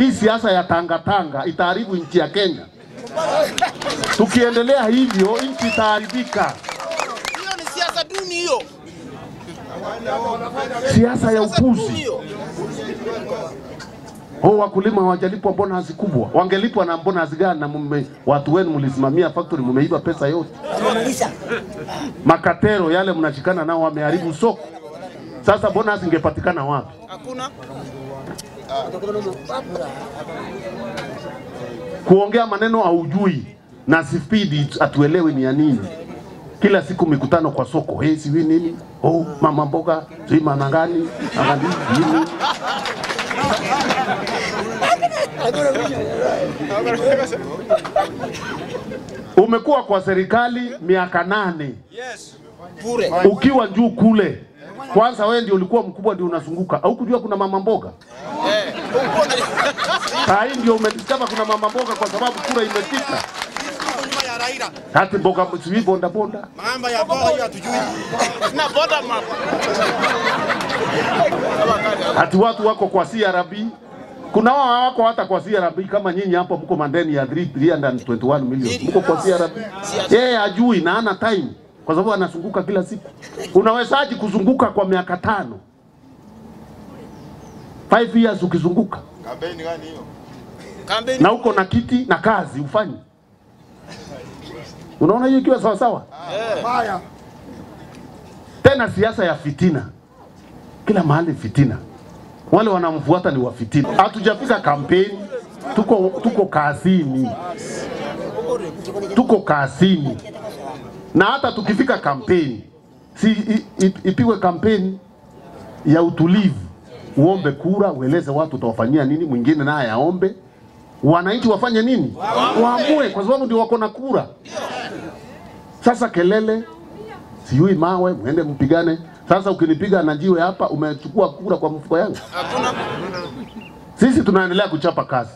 Hii siasa ya tangatanga itaharibu nchi ya Kenya. Tukiendelea hivyo, nchi itaharibika. Hiyo ni siasa duni hiyo. Siasa ya upuzi. Oh, wakulima hawajalipwa bonus kubwa. Wangelipwa na bonus gani? Na mume, watu wenu mlisimamia factory, mmeiba pesa yote. Makatero yale mnashikana nao wameharibu soko. Sasa bonus ingepatikana wapi? Hakuna. Kuongea maneno haujui na spidi atuelewi ni ya nini. Kila siku mikutano kwa soko, hey, siwi nini? Oh, mama mboga, sijui mama gani, angali nini? Umekuwa kwa serikali miaka nane Yes. Ukiwa juu kule. Kwanza wewe ndio ulikuwa mkubwa, ndio unazunguka. au kujua kuna mama mboga? Eh. Hii ndio umediscover kuna mama mboga kwa sababu kura Raila. Hati mboga sijui bonda bonda. Mambo ya boga hiyo hatujui. Na boda mama. Hati watu wako kwa CRB. Kuna wao wako hata kwa CRB kama nyinyi hapo mko mandeni ya 3 321 million. Mko kwa CRB. Yeye hajui na ana time kwa sababu anazunguka kila siku. Unawezaje kuzunguka kwa miaka tano? 5 years ukizunguka Kampeni gani hiyo? Kampeni. na uko na kiti na kazi ufanye. Unaona hiyo ikiwa sawa sawa? Tena siasa ya fitina, kila mahali fitina, wale wanamfuata ni wafitina. Hatujafika kampeni, tuko tuko kazini, tuko kazini, na hata tukifika kampeni si ipigwe kampeni ya utulivu, uombe kura, ueleze watu utawafanyia nini, mwingine naye aombe, wananchi wafanye nini, waamue, kwa sababu ndio wako na kura. Sasa kelele sijui mawe, mwende mpigane. Sasa ukinipiga na jiwe hapa, umechukua kura kwa mfuko yangu. Sisi tunaendelea kuchapa kazi,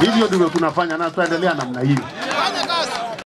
hivyo ndivyo tunafanya na tutaendelea namna hiyo.